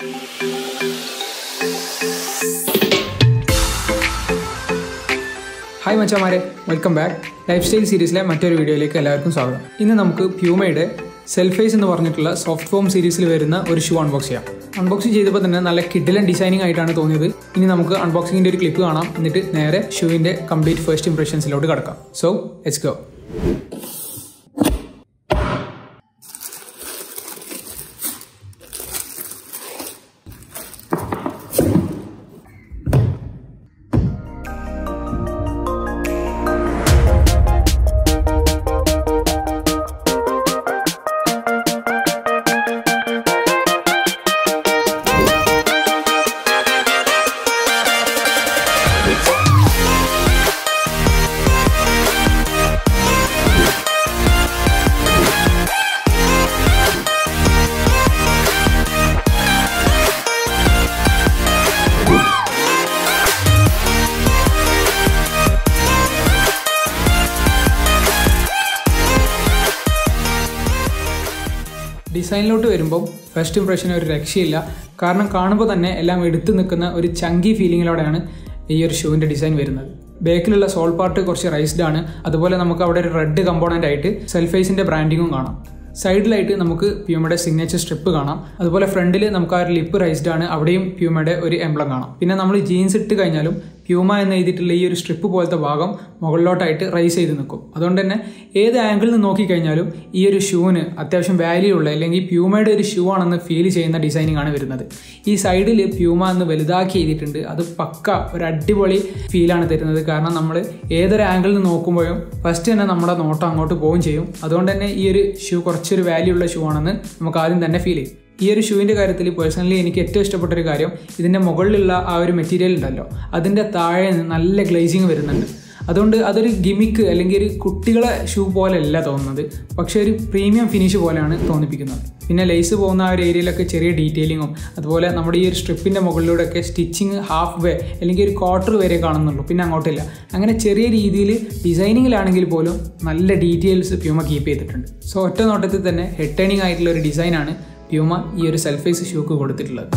Hi മച്ചാമാരെ. Welcome back life style സീരീസിലെ മറ്റൊരു വീഡിയോയിലേക്ക് എല്ലാവർക്കും സ്വാഗതം. ഇന്ന് നമുക്ക് പ്യൂമയുടെ സെൽഫേസ് എന്ന് പറഞ്ഞിട്ടുള്ള സോഫ്റ്റ് ഫോം സീരീസിൽ വരുന്ന ഒരു ഷൂ അൺബോക്സ് ചെയ്യാം. അൺബോക്സിംഗ് ചെയ്തപ്പോൾ തന്നെ നല്ല കിഡിലൻ ഡിസൈനിങ് ആയിട്ടാണ് തോന്നിയത്. ഇനി നമുക്ക് അൺബോക്സിങ്ങിന്റെ ഒരു ക്ലിപ്പ് കാണാം. എന്നിട്ട് നേരെ ഷൂവിന്റെ കംപ്ലീറ്റ് ഫസ്റ്റ് ഇംപ്രഷൻസിലോട്ട് കിടക്കാം. സോ ലെറ്റ്സ് ഗോ ഡിസൈനിലോട്ട് വരുമ്പോൾ ഫസ്റ്റ് ഇംപ്രഷൻ ഒരു രക്ഷയില്ല. കാരണം കാണുമ്പോൾ തന്നെ എല്ലാം എടുത്തു നിൽക്കുന്ന ഒരു ചങ്കി ഫീലിങ്ങിലൂടെയാണ് ഈ ഒരു ഷൂവിന്റെ ഡിസൈൻ വരുന്നത്. ബാക്കിലുള്ള സോൾ പാർട്ട് കുറച്ച് റൈസ്ഡ് ആണ്. അതുപോലെ നമുക്ക് അവിടെ ഒരു റെഡ് കമ്പോണന്റ് ആയിട്ട് സെൽഫേസിന്റെ ബ്രാൻഡിങ്ങും കാണാം. സൈഡിലായിട്ട് നമുക്ക് പ്യൂമയുടെ സിഗ്നേച്ചർ സ്ട്രിപ്പ് കാണാം. അതുപോലെ ഫ്രണ്ടിൽ നമുക്ക് ആ ഒരു ലിപ്പ് റൈസ്ഡ് ആണ്. അവിടെയും പ്യൂമയുടെ ഒരു എംബ്ലം കാണാം. പിന്നെ നമ്മൾ ജീൻസ് ഇട്ട് കഴിഞ്ഞാലും പ്യൂമ എന്ന് എഴുതിയിട്ടുള്ള ഈ ഒരു സ്ട്രിപ്പ് പോലത്തെ ഭാഗം മുകളിലോട്ടായിട്ട് റൈസ് ചെയ്ത് നിൽക്കും. അതുകൊണ്ട് തന്നെ ഏത് ആംഗിളിൽ നിന്ന് നോക്കിക്കഴിഞ്ഞാലും ഈ ഒരു ഷൂവിന് അത്യാവശ്യം വാല്യൂ ഉള്ള അല്ലെങ്കിൽ പ്യൂമയുടെ ഒരു ഷൂ ആണെന്ന് ഫീൽ ചെയ്യുന്ന ഡിസൈനിങ് ആണ് വരുന്നത്. ഈ സൈഡിൽ പ്യൂമ എന്ന് വലുതാക്കി എഴുതിയിട്ടുണ്ട്. അത് പക്ക ഒരു അടിപൊളി ഫീലാണ് തരുന്നത്. കാരണം നമ്മൾ ഏതൊരു ആംഗിളിൽ നിന്ന് നോക്കുമ്പോഴും ഫസ്റ്റ് തന്നെ നമ്മുടെ നോട്ടം അങ്ങോട്ട് പോവുകയും ചെയ്യും. അതുകൊണ്ട് തന്നെ ഈ ഒരു ഷൂ കുറച്ചൊരു വാല്യൂ ഉള്ള ഷൂ ആണെന്ന് നമുക്ക് ആദ്യം തന്നെ ഫീൽ ചെയ്യും. ഈ ഒരു ഷൂവിന്റെ കാര്യത്തിൽ പേഴ്സണലി എനിക്ക് ഏറ്റവും ഇഷ്ടപ്പെട്ട ഒരു കാര്യം ഇതിന്റെ മുകളിലുള്ള ആ ഒരു മെറ്റീരിയൽ ഉണ്ടല്ലോ. അതിന്റെ താഴെ നല്ല ഗ്ലേസിങ് വരുന്നുണ്ട്. അതുകൊണ്ട് അതൊരു ഗിമിക്ക് അല്ലെങ്കിൽ ഒരു കുട്ടികളെ ഷൂ പോലെയല്ല തോന്നുന്നത്. പക്ഷേ ഒരു പ്രീമിയം ഫിനിഷ് പോലെയാണ് തോന്നിപ്പിക്കുന്നത്. പിന്നെ ലേസ് പോകുന്ന ആ ഒരു ഏരിയയിലൊക്കെ ചെറിയ ഡീറ്റെയിലിങ്ങും അതുപോലെ നമ്മുടെ ഈ ഒരു സ്ട്രിപ്പിന്റെ മുകളിലൂടെയൊക്കെ സ്റ്റിച്ചിങ് ഹാഫ് വേ അല്ലെങ്കിൽ ഒരു ക്വാർട്ടർ വരെ കാണുന്നുള്ളൂ. പിന്നെ അങ്ങോട്ടില്ല. അങ്ങനെ ചെറിയ രീതിയിൽ ഡിസൈനിങ്ങിലാണെങ്കിൽ പോലും നല്ല ഡീറ്റെയിൽസ് പ്യൂമ കീപ്പ് ചെയ്തിട്ടുണ്ട്. സോ ഒറ്റ നോട്ടത്തിൽ തന്നെ ഹെഡ് ടേണിംഗ് ആയിട്ടുള്ള ഒരു ഡിസൈനാണ് പ്യൂമ ഈ ഒരു സെൽഫേസ് ഷൂക്ക് കൊടുത്തിട്ടുള്ളത്.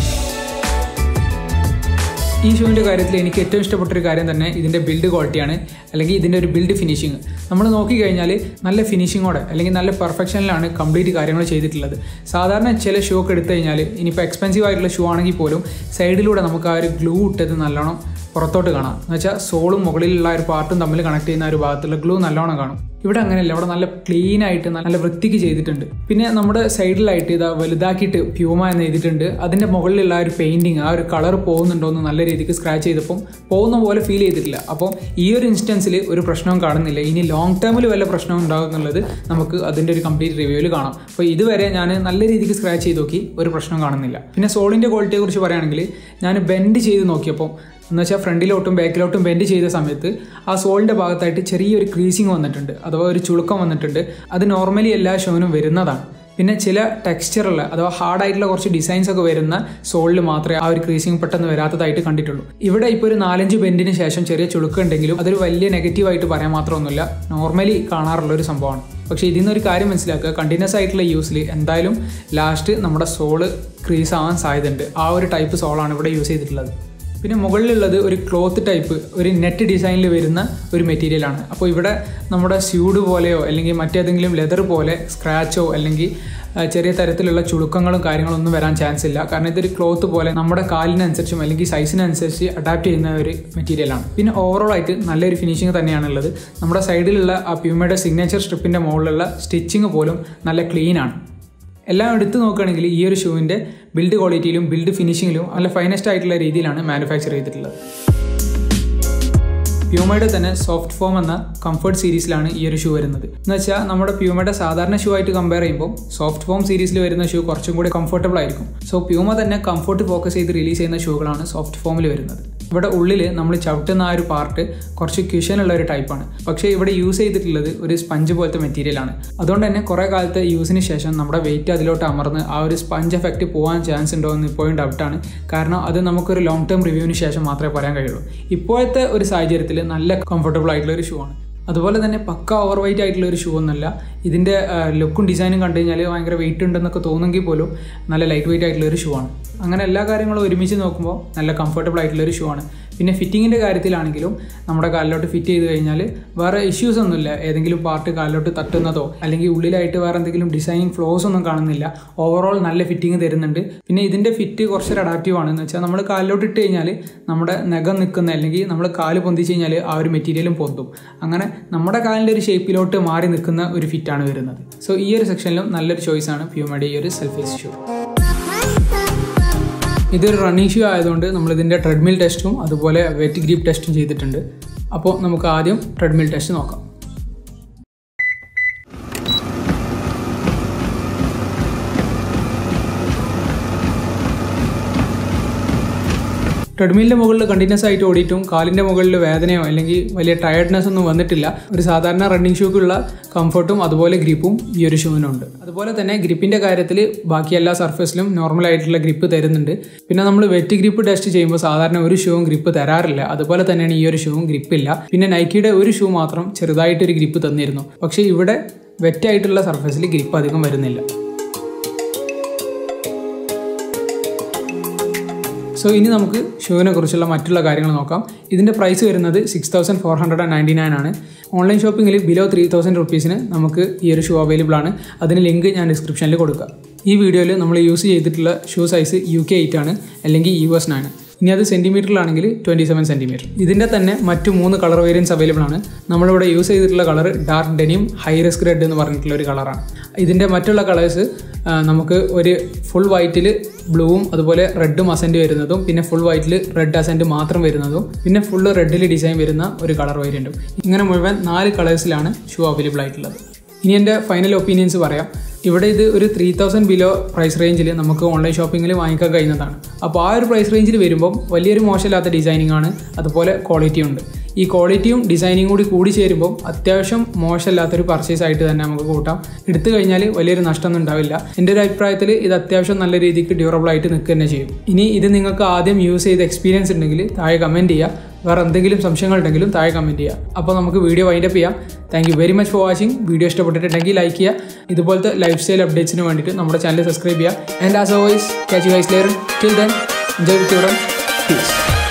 ഈ ഷൂവിന്റെ കാര്യത്തിൽ എനിക്ക് ഏറ്റവും ഇഷ്ടപ്പെട്ട ഒരു കാര്യം തന്നെ ഇതിന്റെ ബിൽഡ് ക്വാളിറ്റിയാണ് അല്ലെങ്കിൽ ഇതിന്റെ ഒരു ബിൽഡ് ഫിനിഷിങ് നമ്മൾ നോക്കിക്കഴിഞ്ഞാൽ നല്ല ഫിനിഷിങ്ങോടെ അല്ലെങ്കിൽ നല്ല പെർഫെക്ഷനിലാണ് കംപ്ലീറ്റ് കാര്യങ്ങൾ ചെയ്തിട്ടുള്ളത്. സാധാരണ ചില ഷൂ ഒക്കെ എടുത്തു കഴിഞ്ഞാൽ ഇനിയിപ്പോൾ എക്സ്പെൻസീവ് ആയിട്ടുള്ള ഷൂ ആണെങ്കിൽ പോലും സൈഡിലൂടെ നമുക്ക് ആ ഒരു ഗ്ലൂ ഇട്ടത് നല്ലോണം പുറത്തോട്ട് കാണാം. എന്ന് വെച്ചാൽ സോളും മുകളിലുള്ള ഒരു പാർട്ടും തമ്മിൽ കണക്ട് ചെയ്യുന്ന ഒരു ഭാഗത്തുള്ള ഗ്ലൂ നല്ലോണം കാണും. ഇവിടെ അങ്ങനെയല്ല ഇവിടെ നല്ല ക്ലീൻ ആയിട്ട് നല്ല വൃത്തിക്ക് ചെയ്തിട്ടുണ്ട്. പിന്നെ നമ്മുടെ സൈഡിലായിട്ട് ഇതാ വലുതാക്കിയിട്ട് പ്യൂമ എന്ന് എഴുതിയിട്ടുണ്ട്. അതിന്റെ മുകളിലുള്ള ആ ഒരു പെയിന്റിങ് ആ ഒരു കളർ പോകുന്നുണ്ടോ എന്ന് നല്ല രീതിക്ക് സ്ക്രാച്ച് ചെയ്തപ്പം പോകുന്ന പോലെ ഫീൽ ചെയ്തിട്ടില്ല. അപ്പോൾ ഈ ഒരു ഇൻസ്റ്റൻസിൽ ഒരു പ്രശ്നവും കാണുന്നില്ല. ഇനി ലോങ് ടേമിൽ വല്ല പ്രശ്നവും ഉണ്ടാകും എന്നുള്ളത് നമുക്ക് അതിന്റെ ഒരു കംപ്ലീറ്റ് റിവ്യൂവിൽ കാണാം. അപ്പോൾ ഇതുവരെ ഞാൻ നല്ല രീതിക്ക് സ്ക്രാച്ച് ചെയ്ത് നോക്കി ഒരു പ്രശ്നം കാണുന്നില്ല. പിന്നെ സോളിന്റെ ക്വാളിറ്റിയെ കുറിച്ച് പറയുകയാണെങ്കിൽ ഞാൻ ബെൻഡ് ചെയ്ത് നോക്കിയപ്പോൾ എന്ന് വെച്ചാൽ ഫ്രണ്ടിലോട്ടും ബാക്കിലോട്ടും ബെൻഡ് ചെയ്ത സമയത്ത് ആ സോളിന്റെ ഭാഗത്തായിട്ട് ചെറിയൊരു ക്രീസിങ് വന്നിട്ടുണ്ട്. അഥവാ ഒരു ചുളുക്കം വന്നിട്ടുണ്ട് അത് നോർമലി എല്ലാ ഷോനും വരുന്നതാണ്. പിന്നെ ചില ടെക്സ്ചറുള്ള അഥവാ ഹാർഡായിട്ടുള്ള കുറച്ച് ഡിസൈൻസ് ഒക്കെ വരുന്ന സോളിൽ മാത്രമേ ആ ഒരു ക്രീസിങ് പെട്ടെന്ന് വരാത്തതായിട്ട് കണ്ടിട്ടുള്ളൂ. ഇവിടെ ഇപ്പോൾ ഒരു നാലഞ്ച് ബെൻഡിന് ശേഷം ചെറിയ ചുളുക്കുണ്ടെങ്കിലും അതൊരു വലിയ നെഗറ്റീവായിട്ട് പറയാൻ മാത്രമൊന്നുമില്ല. നോർമലി കാണാറുള്ള ഒരു സംഭവമാണ്. പക്ഷേ ഇതിൽ നിന്നൊരു കാര്യം മനസ്സിലാക്കുക. കണ്ടിന്യൂസ് ആയിട്ടുള്ള യൂസിൽ എന്തായാലും ലാസ്റ്റ് നമ്മുടെ സോൾ ക്രീസ് ആവാൻ സാധ്യതയുണ്ട്. ആ ഒരു ടൈപ്പ് സോളാണ് ഇവിടെ യൂസ് ചെയ്തിട്ടുള്ളത്. പിന്നെ മുകളിലുള്ളത് ഒരു ക്ലോത്ത് ടൈപ്പ് ഒരു നെറ്റ് ഡിസൈനിൽ വരുന്ന ഒരു മെറ്റീരിയലാണ് അപ്പോൾ ഇവിടെ നമ്മുടെ സ്യൂഡ് പോലെയോ അല്ലെങ്കിൽ മറ്റേതെങ്കിലും ലെതർ പോലെ സ്ക്രാച്ചോ അല്ലെങ്കിൽ ചെറിയ തരത്തിലുള്ള ചുളുക്കങ്ങളും കാര്യങ്ങളും ഒന്നും വരാൻ ചാൻസ് ഇല്ല. കാരണം ഇതൊരു ക്ലോത്ത് പോലെ നമ്മുടെ കാലിനനുസരിച്ചും അല്ലെങ്കിൽ സൈസിനനുസരിച്ച് അഡാപ്റ്റ് ചെയ്യുന്ന ഒരു മെറ്റീരിയലാണ് പിന്നെ ഓവറോൾ ആയിട്ട് നല്ലൊരു ഫിനിഷിങ് തന്നെയാണുള്ളത്. നമ്മുടെ സൈഡിലുള്ള ആ പ്യൂമയുടെ സിഗ്നേച്ചർ സ്ട്രിപ്പിന്റെ മുകളിലുള്ള സ്റ്റിച്ചിങ് പോലും നല്ല ക്ലീനാണ് എല്ലാം എടുത്തു നോക്കുകയാണെങ്കിൽ ഈ ഒരു ഷൂവിന്റെ ബിൽഡ് ക്വാളിറ്റിയിലും ബിൽഡ് ഫിനിഷിങ്ങിലും നല്ല ഫൈനസ്റ്റ് ആയിട്ടുള്ള രീതിയിലാണ് മാനുഫാക്ചർ ചെയ്തിട്ടുള്ളത്. പ്യൂമയുടെ തന്നെ സോഫ്റ്റ് ഫോം എന്ന കംഫർട്ട് സീരീസിലാണ് ഈ ഒരു ഷൂ വരുന്നത്. എന്ന് വെച്ചാൽ നമ്മുടെ പ്യൂമയുടെ സാധാരണ ഷൂ ആയിട്ട് കമ്പയർ ചെയ്യുമ്പോൾ സോഫ്റ്റ് ഫോം സീരീസിൽ വരുന്ന ഷൂ കുറച്ചും കൂടി കംഫർട്ടബിൾ ആയിരിക്കും. സോ പ്യൂമ തന്നെ കംഫർട്ട് ഫോക്കസ് ചെയ്ത് റിലീസ് ചെയ്യുന്ന ഷൂകളാണ് സോഫ്റ്റ് ഫോമിൽ വരുന്നത്. ഇവിടെ ഉള്ളിൽ നമ്മൾ ചവിട്ടുന്ന ആ ഒരു പാർട്ട് കുറച്ച് ക്യൂഷനുള്ള ഒരു ടൈപ്പാണ് പക്ഷേ ഇവിടെ യൂസ് ചെയ്തിട്ടുള്ളത് ഒരു സ്പഞ്ച് പോലത്തെ മെറ്റീരിയലാണ് അതുകൊണ്ട് തന്നെ കുറേ കാലത്തെ യൂസിന് ശേഷം നമ്മുടെ വെയിറ്റ് അതിലോട്ട് അമർന്ന് ആ ഒരു സ്പഞ്ച് എഫക്റ്റ് പോകാൻ ചാൻസ് ഉണ്ടോ എന്ന് ഇപ്പോഴും ഡൗട്ടാണ് കാരണം അത് നമുക്കൊരു ലോങ് ടേം റിവ്യൂവിന് ശേഷം മാത്രമേ പറയാൻ കഴിയുള്ളൂ. ഇപ്പോഴത്തെ ഒരു സാഹചര്യത്തിൽ നല്ല കംഫർട്ടബിൾ ആയിട്ടുള്ള ഒരു ഷൂ ആണ്. അതുപോലെ തന്നെ പക്ക ഓവർ വെയിറ്റ് ആയിട്ടുള്ള ഒരു ഷൂ ഒന്നല്ല ഇതിന്റെ ലുക്കും ഡിസൈനും കണ്ടു കഴിഞ്ഞാൽ ഭയങ്കര വെയിറ്റ് ഉണ്ടെന്നൊക്കെ തോന്നുമെങ്കിൽ പോലും നല്ല ലൈറ്റ് വെയിറ്റ് ആയിട്ടുള്ള ഒരു ഷൂ ആണ്. അങ്ങനെ എല്ലാ കാര്യങ്ങളും ഒരുമിച്ച് നോക്കുമ്പോൾ നല്ല കംഫർട്ടബിൾ ആയിട്ടുള്ള ഒരു ഷൂ ആണ്. പിന്നെ ഫിറ്റിങ്ങിന്റെ കാര്യത്തിലാണെങ്കിലും നമ്മുടെ കാലിലോട്ട് ഫിറ്റ് ചെയ്ത് കഴിഞ്ഞാൽ വേറെ ഇഷ്യൂസ് ഒന്നുമില്ല. ഏതെങ്കിലും പാർട്ട് കാലിലോട്ട് തട്ടുന്നതോ അല്ലെങ്കിൽ ഉള്ളിലായിട്ട് വേറെ എന്തെങ്കിലും ഡിസൈനിങ് ഫ്ലോസ് ഒന്നും കാണുന്നില്ല. ഓവറോൾ നല്ല ഫിറ്റിംഗ് തരുന്നുണ്ട്. പിന്നെ ഇതിന്റെ ഫിറ്റ് കുറച്ചൊരു അഡാപ്റ്റീവ് ആണെന്ന് വെച്ചാൽ നമ്മൾ കാലിലോട്ട് ഇട്ട് കഴിഞ്ഞാൽ നമ്മുടെ നഖം നിൽക്കുന്ന അല്ലെങ്കിൽ നമ്മൾ കാൽ പൊന്തിച്ച് കഴിഞ്ഞാൽ ആ ഒരു മെറ്റീരിയലും പൊന്തും. അങ്ങനെ നമ്മുടെ കാലിന്റെ ഒരു ഷേപ്പിലോട്ട് മാറി നിൽക്കുന്ന ഒരു ഫിറ്റാണ് വരുന്നത്. സോ ഈ ഒരു സെക്ഷനിലും നല്ലൊരു ചോയ്സാണ് പ്യൂമയുടെ ഈ ഒരു സെൽഫേസ് ഷൂ ഇതൊരു റണ്ണിങ് ഷൂ ആയതുകൊണ്ട് നമ്മൾ ഇതിന്റെ ട്രെഡ്മിൽ ടെസ്റ്റും അതുപോലെ വെറ്റ് ഗ്രീപ്പ് ടെസ്റ്റും ചെയ്തിട്ടുണ്ട്. അപ്പോൾ നമുക്ക് ആദ്യം ട്രെഡ്മിൽ ടെസ്റ്റ് നോക്കാം. ട്രെഡ്മിലിന്റെ മുകളിൽ കണ്ടിന്യൂസ് ആയിട്ട് ഓടിയിട്ടും കാലിന്റെ മുകളിൽ വേദനയോ അല്ലെങ്കിൽ വലിയ ടയർഡ്നെസ് ഒന്നും വന്നിട്ടില്ല. ഒരു സാധാരണ റണ്ണിങ് ഷൂക്കുള്ള കംഫർട്ടും അതുപോലെ ഗ്രിപ്പും ഈ ഒരു ഷൂവിനുണ്ട് അതുപോലെ തന്നെ ഗ്രിപ്പിന്റെ കാര്യത്തിൽ ബാക്കി എല്ലാ സർഫസിലും നോർമൽ ആയിട്ടുള്ള ഗ്രിപ്പ് തരുന്നുണ്ട്. പിന്നെ നമ്മൾ വെറ്റ് ഗ്രിപ്പ് ടെസ്റ്റ് ചെയ്യുമ്പോൾ സാധാരണ ഒരു ഷൂവും ഗ്രിപ്പ് തരാറില്ല. അതുപോലെ തന്നെയാണ് ഈ ഒരു ഷൂവും ഗ്രിപ്പില്ല പിന്നെ നൈക്കിയുടെ ഒരു ഷൂ മാത്രം ചെറുതായിട്ടൊരു ഗ്രിപ്പ് തന്നിരുന്നു. പക്ഷേ ഇവിടെ വെറ്റായിട്ടുള്ള സർഫസിൽ ഗ്രിപ്പ് അധികം വരുന്നില്ല. സോ ഇനി നമുക്ക് ഷൂവിനെ കുറിച്ചുള്ള മറ്റുള്ള കാര്യങ്ങൾ നോക്കാം. ഇതിന്റെ പ്രൈസ് വരുന്നത് six thousand four hundred and ninety nine ആണ് ഓൺലൈൻ ഷോപ്പിങ്ങിൽ ബിലോ ത്രീ തൗസൻഡ് റുപ്പീസിന് നമുക്ക് ഈ ഒരു ഷൂ അവൈലബിൾ ആണ്. അതിന് ലിങ്ക് ഞാൻ ഡിസ്ക്രിപ്ഷനിൽ കൊടുക്കാം. ഈ വീഡിയോയിൽ നമ്മൾ യൂസ് ചെയ്തിട്ടുള്ള shoe size U K eight ആണ് അല്ലെങ്കിൽ യു എസ് നയൻ ഇനി അത് സെന്റിമീറ്ററിലാണെങ്കിൽ ട്വന്റി സെവൻ സെന്റിമീറ്റർ ഇതിന്റെ തന്നെ മറ്റു മൂന്ന് കളർ വേരിയൻസ് അവൈലബിൾ ആണ്. നമ്മളിവിടെ യൂസ് ചെയ്തിട്ടുള്ള കളർ ഡാർക്ക് ഡെനിയും ഹൈ റിസ്ക് റെഡ് എന്ന് പറഞ്ഞിട്ടുള്ള ഒരു കളറാണ് ഇതിന്റെ മറ്റുള്ള കളേഴ്സ് നമുക്ക് ഒരു ഫുൾ വൈറ്റിൽ ബ്ലൂവും അതുപോലെ റെഡും അസന്റ് വരുന്നതും പിന്നെ ഫുൾ വൈറ്റിൽ റെഡ് അസന്റ് മാത്രം വരുന്നതും പിന്നെ ഫുള്ള് റെഡിൽ ഡിസൈൻ വരുന്ന ഒരു കളർ വേരിയന്റും ഇങ്ങനെ മുഴുവൻ നാല് കളേഴ്സിലാണ് ഷൂ അവൈലബിൾ ആയിട്ടുള്ളത്. ഇനി എന്റെ ഫൈനൽ ഒപ്പീനിയൻസ് പറയാം. ഇവിടെ ഇത് ഒരു ത്രീ തൗസൻഡ് ബിലോ പ്രൈസ് റേഞ്ചിൽ നമുക്ക് ഓൺലൈൻ ഷോപ്പിങ്ങിൽ വാങ്ങിക്കാൻ കഴിയുന്നതാണ്. അപ്പോൾ ആ ഒരു പ്രൈസ് റേഞ്ചിൽ വരുമ്പം വലിയൊരു മോശമില്ലാത്ത ഡിസൈനിങ് ആണ്. അതുപോലെ ക്വാളിറ്റി ഉണ്ട്. ഈ ക്വാളിറ്റിയും ഡിസൈനിങ് കൂടി കൂടി ചേരുമ്പോൾ അത്യാവശ്യം മോശമില്ലാത്തൊരു പർച്ചേസ് ആയിട്ട് തന്നെ നമുക്ക് കൂട്ടാം. എടുത്തു കഴിഞ്ഞാൽ വലിയൊരു നഷ്ടമൊന്നും ഉണ്ടാവില്ല. എന്റെ ഒരു അഭിപ്രായത്തിൽ ഇത് അത്യാവശ്യം നല്ല രീതിക്ക് ഡ്യൂറബിൾ ആയിട്ട് നിൽക്കുക തന്നെ ചെയ്യും. ഇനി ഇത് നിങ്ങൾക്ക് ആദ്യം യൂസ് ചെയ്ത എക്സ്പീരിയൻസ് ഉണ്ടെങ്കിൽ താഴെ കമന്റ് ചെയ്യുക. വേറെ എന്തെങ്കിലും സംശയങ്ങൾ ഉണ്ടെങ്കിലും താഴെ കമന്റ് ചെയ്യുക അപ്പോൾ നമുക്ക് വീഡിയോ വൈൻഡപ്പ് ചെയ്യാം. Thank you very much for watching video ഇഷ്ടപ്പെട്ടിട്ടുണ്ടെങ്കിൽ ലൈക്ക് ചെയ്യുക ഇതുപോലത്തെ ലൈഫ് സ്റ്റൈൽ അപ്ഡേറ്റ്സിന് വേണ്ടിയിട്ട് നമ്മുടെ ചാനൽ സബ്സ്ക്രൈബ് ചെയ്യുക and as always catch wise layer till then enjoy with your